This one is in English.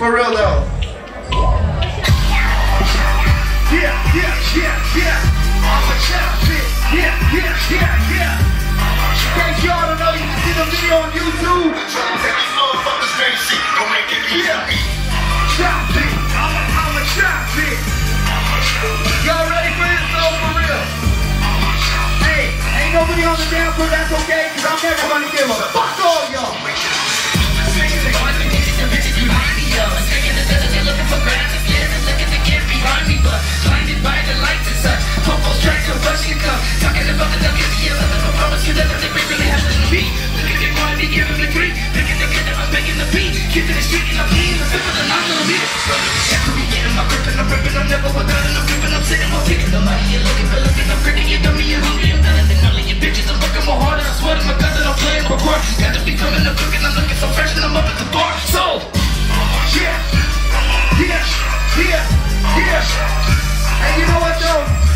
For real though. Yeah, yeah, yeah, yeah. I'm a champion. Yeah, yeah, yeah, yeah. Case y'all don't know, you can see the video on YouTube. Yeah. Champion. I'm a, I'm a champion. Y'all ready for this though, for real? Hey, ain't nobody on the damn crew, that's okay, cause I'm never gonna give a fuck I'm ripping, I'm ripping, I'm never without it. I'm ripping, I'm sitting, I'm kicking. I'm looking, I'm freaking, you're dummy, you're hungry. I'm better than all bitches. I'm working more harder. I swear to my God I'm playing for part. Got to be coming, I'm cooking, I'm looking so fresh, and I'm up at the bar. So, yeah, yeah, yeah, yeah. And you know what though?